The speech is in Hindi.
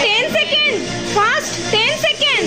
ten second fast ten second